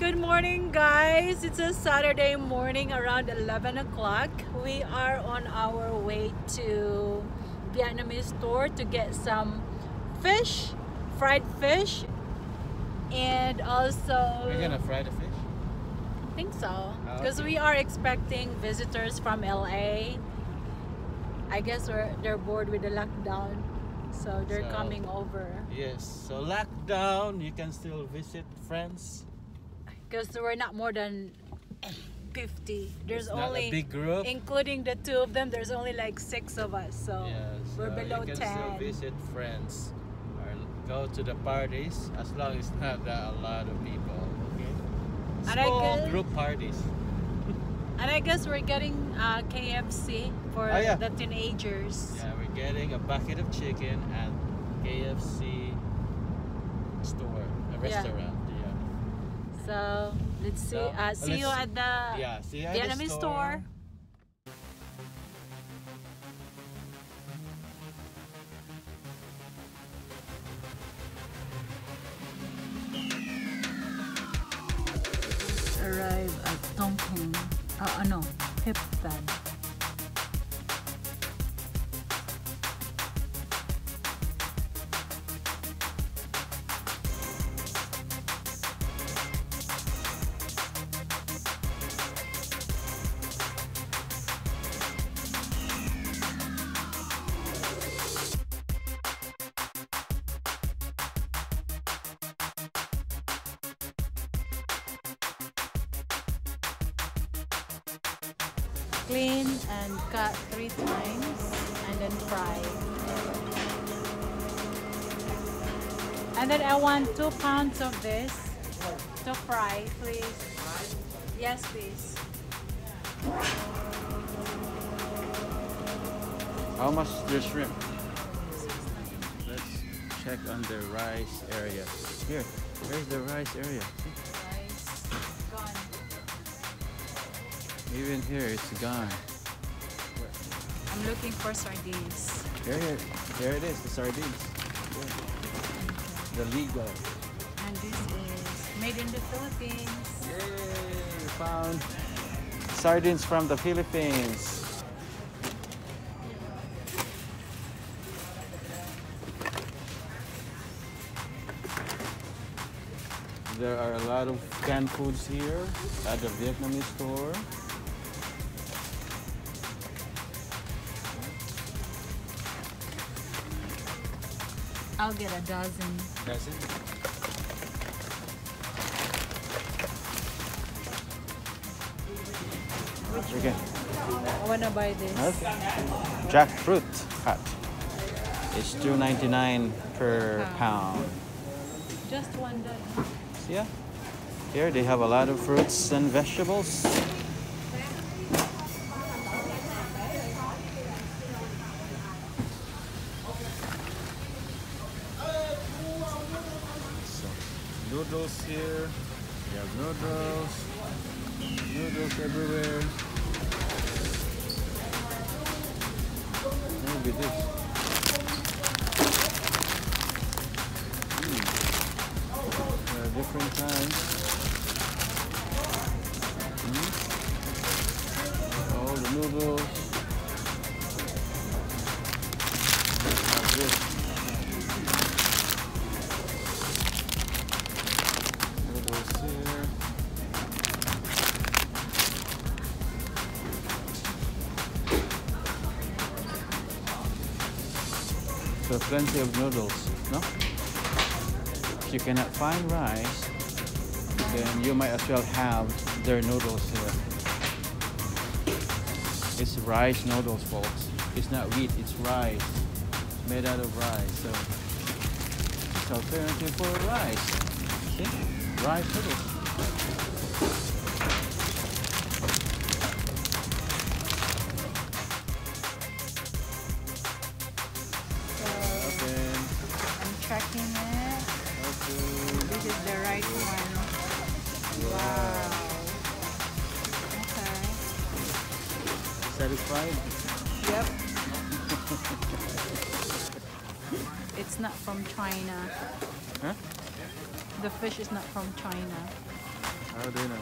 Good morning, guys. It's a Saturday morning around 11 o'clock. We are on our way to Vietnamese store to get some fish, fried fish, and also. We're gonna fry the fish. I think so. Oh, Because okay. we are expecting visitors from LA. I guess we're, they're bored with the lockdown. So they're So- coming over. Yes. So lockdown, you can still visit friends. Because we're not more than 50. There's It's only, a big group. including the two of them, there's only like six of us. So yeah, we're so below you can 10. still visit friends or go to the parties as long as not that a lot of people. Okay. Small guess- group parties. And I guess we're getting uh, KFC for Oh, yeah. the teenagers. Yeah, we're getting a bucket of chicken at KFC store, a restaurant. Yeah. So let's see. So, uh, see you let's- at the Yeah. See you at the Vietnamese store. Arrive at Tongheng. Uh, ano, Hipstad. Clean and cut three times and then fry. And then I want two pounds of this to fry, please. Yes, please. How much the shrimp? Let's check on the rice area. Here, where's the rice area? Even here, it's gone. I'm looking for sardines. Here, here, there it is, the sardines. The legal. And this is made in the Philippines. Yay! We found sardines from the Philippines. There are a lot of canned foods here at the Vietnamese store. I'll get a dozen. That's it. Okay. I wanna buy this. Jackfruit cut. It's two ninety nine per pound. Just one dozen. Yeah. Here they have a lot of fruits and vegetables. So, noodles here. We have noodles. Noodles everywhere. Maybe this. Mm. Different kinds. Mm. All the noodles. So plenty of noodles, no? If you cannot find rice, then you might as well have their noodles here. It's rice noodles, folks. It's not wheat, it's rice. It's made out of rice. So it's alternative for rice. See? Rice noodles. Satisfied? Yep. it's not from China. Huh? The fish is not from China. do you know?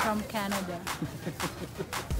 from Canada.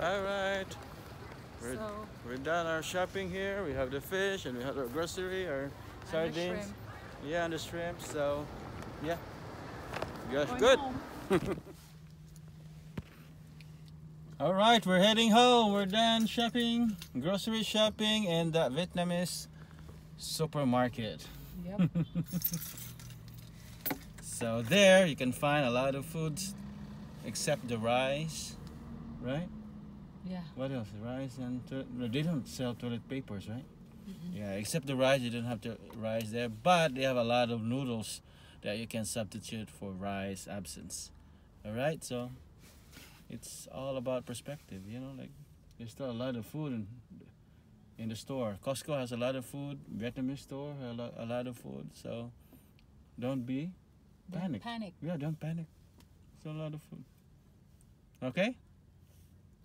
All right. We're, So, we're done our shopping here. We have the fish and we have our grocery, our and the sardines. Yeah, and the shrimp. So, yeah. Gosh, good. All right, we're heading home. We're done shopping, grocery shopping, in that Vietnamese supermarket. Yep. So there you can find a lot of foods, except the rice, right? Yeah. What else? Rice and no, they don't sell toilet papers, right? Mm-hmm. Yeah, except the rice, you don't have to rice there, but they have a lot of noodles that you can substitute for rice absence. All right, so it's all about perspective, you know. Like there's still a lot of food in in the store. Costco has a lot of food. Vietnamese store has a lot, a lot of food. So don't be Don't panic. panic. Yeah, don't panic. It's a lot of food. Okay.